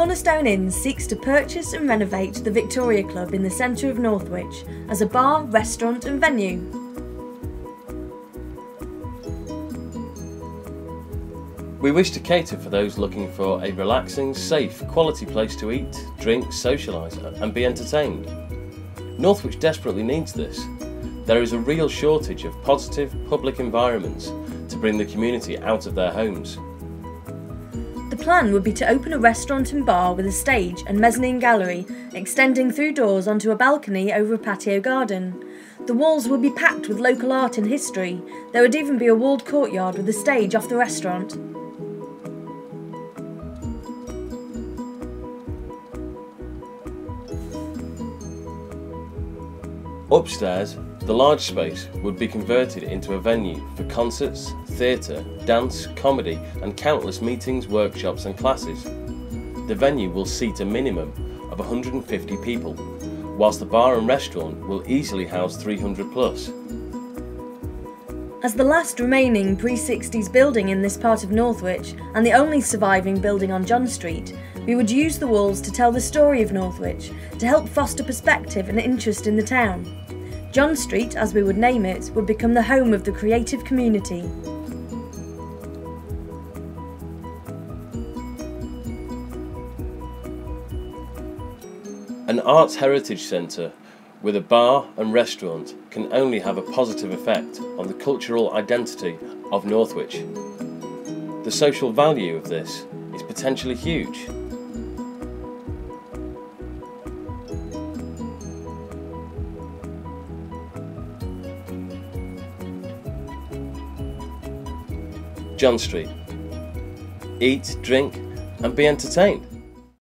Cornerstone Inn seeks to purchase and renovate the Victoria Club in the centre of Northwich as a bar, restaurant, and venue. We wish to cater for those looking for a relaxing, safe, quality place to eat, drink, socialise, and be entertained. Northwich desperately needs this. There is a real shortage of positive public environments to bring the community out of their homes. The plan would be to open a restaurant and bar with a stage and mezzanine gallery extending through doors onto a balcony over a patio garden. The walls would be packed with local art and history. There would even be a walled courtyard with a stage off the restaurant. Upstairs, the large space would be converted into a venue for concerts, theatre, dance, comedy, and countless meetings, workshops, and classes. The venue will seat a minimum of 150 people, whilst the bar and restaurant will easily house 300 plus. As the last remaining pre 60s building in this part of Northwich, and the only surviving building on John Street, we would use the walls to tell the story of Northwich, to help foster perspective and interest in the town. John Street, as we would name it, would become the home of the creative community. An arts heritage centre with a bar and restaurant can only have a positive effect on the cultural identity of Northwich. The social value of this is potentially huge. John Street. Eat, drink, and be entertained.